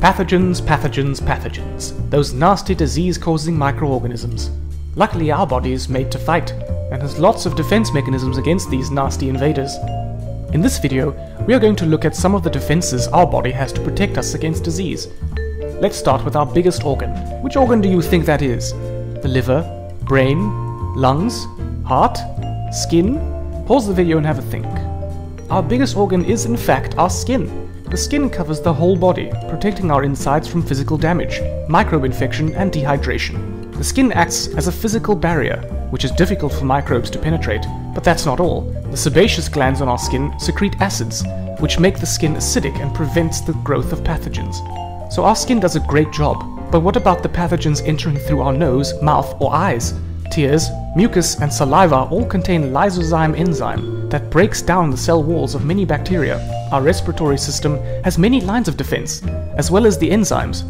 Pathogens, pathogens, pathogens. Those nasty disease causing microorganisms. Luckily, our body is made to fight and has lots of defense mechanisms against these nasty invaders. In this video, we are going to look at some of the defenses our body has to protect us against disease. Let's start with our biggest organ. Which organ do you think that is? The liver, brain, lungs, heart, skin? Pause the video and have a think. Our biggest organ is in fact our skin. The skin covers the whole body, protecting our insides from physical damage, microbe infection, and dehydration. The skin acts as a physical barrier, which is difficult for microbes to penetrate. But that's not all. The sebaceous glands on our skin secrete acids, which make the skin acidic and prevents the growth of pathogens. So our skin does a great job. But what about the pathogens entering through our nose, mouth, or eyes? Tears, mucus, and saliva all contain lysozyme enzyme that breaks down the cell walls of many bacteria. Our respiratory system has many lines of defense, as well as the enzymes.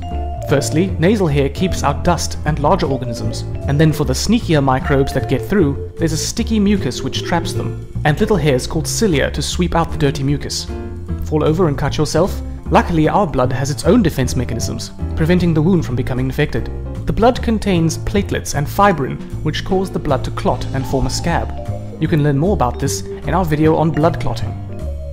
Firstly, nasal hair keeps out dust and larger organisms, and then for the sneakier microbes that get through, there's a sticky mucus which traps them, and little hairs called cilia to sweep out the dirty mucus. Fall over and cut yourself? Luckily, our blood has its own defense mechanisms, preventing the wound from becoming infected. The blood contains platelets and fibrin, which cause the blood to clot and form a scab. You can learn more about this in our video on blood clotting.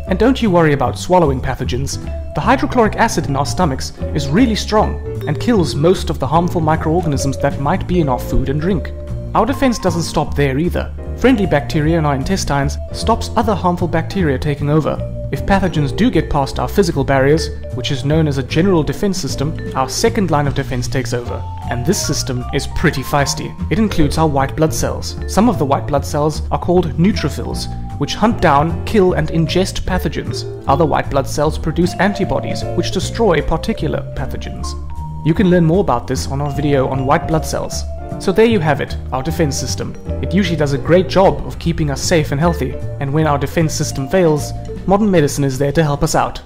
And don't you worry about swallowing pathogens. The hydrochloric acid in our stomachs is really strong and kills most of the harmful microorganisms that might be in our food and drink. Our defense doesn't stop there either. Friendly bacteria in our intestines stops other harmful bacteria taking over, if pathogens do get past our physical barriers, which is known as a general defense system, our second line of defense takes over. And this system is pretty feisty. It includes our white blood cells. Some of the white blood cells are called neutrophils, which hunt down, kill, and ingest pathogens. Other white blood cells produce antibodies, which destroy particular pathogens. You can learn more about this on our video on white blood cells. So there you have it, our defense system. It usually does a great job of keeping us safe and healthy, and when our defense system fails, modern medicine is there to help us out.